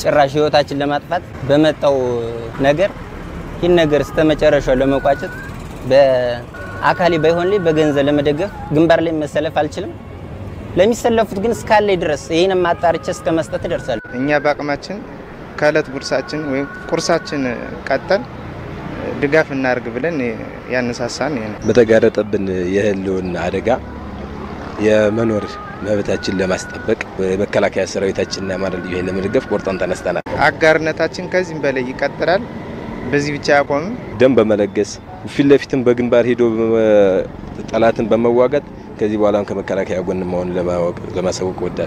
ጭራሽ ህይወታችን ለማጥፋት በመጣው ነገር ይህን ነገር እስከ መጨረሻው ለመቋጨት በአካሌ ባይሆን ላይ በገንዘብ ለመደገፍ ግንባር ላይ መሰለፍ አልችልም። ለሚሰለፉት ግን እስካለኝ ድረስ ይህንም አጣርቼ እስከ መስጠት እደርሳለሁ። እኛ በአቅማችን ከእለት ጉርሳችን ወይም ቁርሳችን ቀጠል ድጋፍ እናርግ ብለን ያነሳሳን ይሄ ነው። በተጋረጠብን የህልውና አደጋ የመኖር መብታችን ለማስጠበቅ የመከላከያ ሰራዊታችንና የአማራ ልዩ ኃይል ለመደገፍ ቆርጠን ተነስተናል። አጋርነታችን ከዚህም በላይ ይቀጥላል። በዚህ ብቻ አያቆምም። ደም በመለገስ ፊት ለፊትም በግንባር ሄዶ ጠላትን በመዋጋት ከዚህ በኋላም ከመከላከያ ጎን መሆን ለማሳወቅ ወዳል